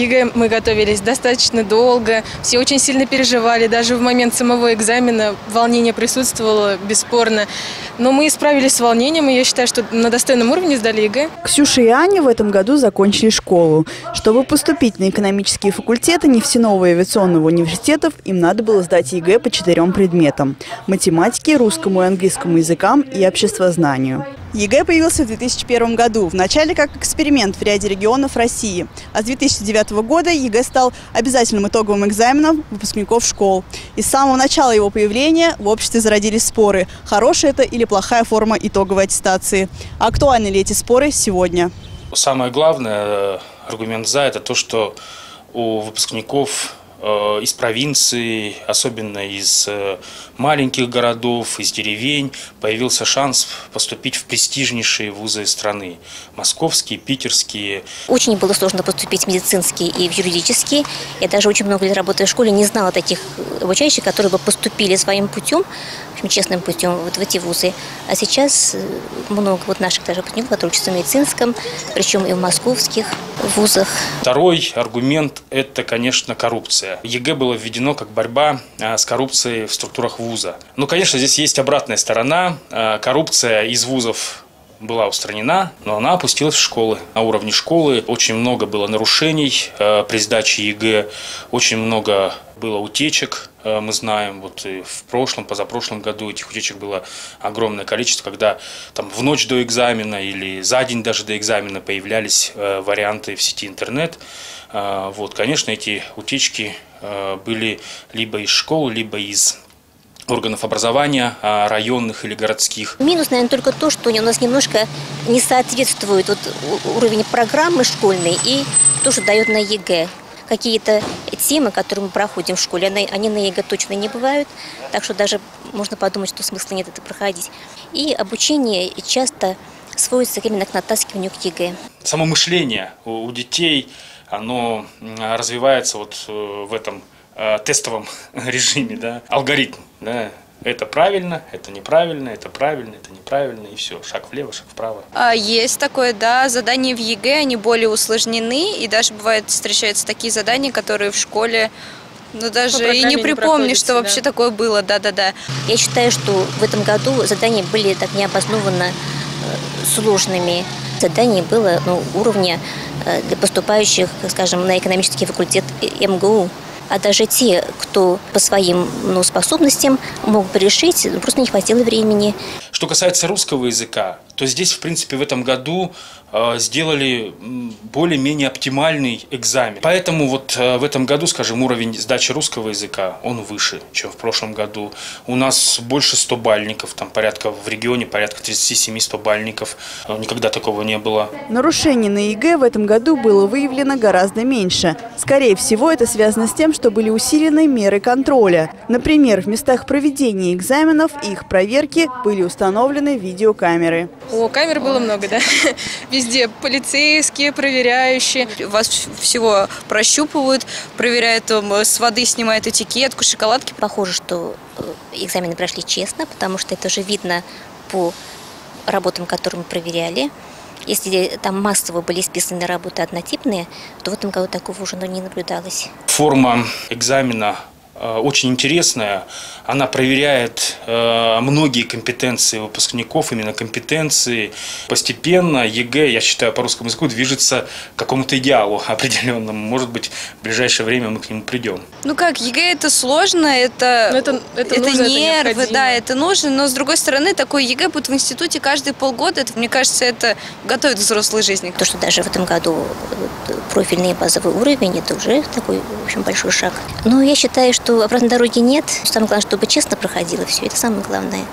ЕГЭ мы готовились достаточно долго, все очень сильно переживали, даже в момент самого экзамена волнение присутствовало, бесспорно. Но мы справились с волнением, и я считаю, что на достойном уровне сдали ЕГЭ. Ксюша и Аня в этом году закончили школу. Чтобы поступить на экономические факультеты нефтяного и авиационного университетов, им надо было сдать ЕГЭ по четырем предметам – математике, русскому и английскому языкам и обществознанию. ЕГЭ появился в 2001 году, вначале как эксперимент в ряде регионов России. А с 2009 года ЕГЭ стал обязательным итоговым экзаменом выпускников школ. И с самого начала его появления в обществе зародились споры, хорошая это или плохая форма итоговой аттестации. А актуальны ли эти споры сегодня? Самое главное, э, аргумент «за» – это то, что у выпускников из провинции, особенно из э, маленьких городов, из деревень, появился шанс поступить в престижнейшие вузы страны. Московские, питерские. Очень было сложно поступить в медицинские и в юридические. Я даже очень много лет работая в школе, не знала таких обучающихся, которые бы поступили своим путем, общем, честным путем вот в эти вузы. А сейчас э, много вот наших даже выпускников, которые учатся в медицинском, причем и в московских вузах. Второй аргумент – это, конечно, коррупция коррупция. ЕГЭ было введено как борьба а, с коррупцией в структурах вуза. Ну, конечно, здесь есть обратная сторона. А, коррупция из вузов была устранена, но она опустилась в школы. На уровне школы очень много было нарушений а, при сдаче ЕГЭ, очень много было утечек, мы знаем, вот в прошлом, позапрошлом году этих утечек было огромное количество, когда там в ночь до экзамена или за день даже до экзамена появлялись варианты в сети интернет, а, вот, конечно, эти утечки были либо из школ, либо из органов образования, районных или городских. Минус, наверное, только то, что у нас немножко не соответствует вот уровень программы школьной и то, что дает на ЕГЭ. Какие-то темы, которые мы проходим в школе, они на ЕГЭ точно не бывают, так что даже можно подумать, что смысла нет это проходить. И обучение часто сводится именно к натаскиванию к ЕГЭ. Само мышление у детей – оно развивается вот э, в этом э, тестовом режиме, да, алгоритм, да, это правильно, это неправильно, это правильно, это неправильно, и все, шаг влево, шаг вправо. А, есть такое, да, задания в ЕГЭ, они более усложнены, и даже бывает встречаются такие задания, которые в школе ну, даже и не припомню, что да. вообще такое было, да-да-да. Я считаю, что в этом году задания были так необоснованно э, сложными заданий было ну, уровня э, для поступающих, скажем, на экономический факультет МГУ. А даже те, кто по своим ну, способностям мог бы решить, просто не хватило времени. Что касается русского языка, то здесь, в принципе, в этом году э, сделали более-менее оптимальный экзамен. Поэтому вот э, в этом году, скажем, уровень сдачи русского языка, он выше, чем в прошлом году. У нас больше 100 бальников, там порядка в регионе порядка 37-100 бальников. Э, никогда такого не было. Нарушений на ЕГЭ в этом году было выявлено гораздо меньше. Скорее всего, это связано с тем, что были усилены меры контроля. Например, в местах проведения экзаменов и их проверки были установлены видеокамеры. О, камер было много, да. Везде полицейские, проверяющие. Вас всего прощупывают, проверяют, с воды снимают этикетку, шоколадки. Похоже, что э, экзамены прошли честно, потому что это уже видно по работам, которые мы проверяли. Если там массово были списаны работы однотипные, то в этом году такого уже не наблюдалось. Форма экзамена Э, очень интересная. Она проверяет э, многие компетенции выпускников, именно компетенции. Постепенно ЕГЭ, я считаю, по русскому языку движется к какому-то идеалу определенному. Может быть, в ближайшее время мы к нему придем. Ну как, ЕГЭ это сложно, это, это, это, это нужно, нервы, это да, это нужно. Но с другой стороны, такой ЕГЭ будет в институте каждые полгода. Это, мне кажется, это готовит к взрослой жизни. То, что даже в этом году профильный базовый уровень, это уже такой, в общем, большой шаг. Но я считаю, что что обратной дороги нет. Самое главное, чтобы честно проходило все. Это самое главное.